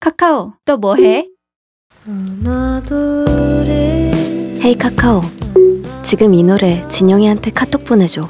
카카오, 또 뭐해? 헤이 카카오 지금 이 노래 진영이한테 카톡 보내줘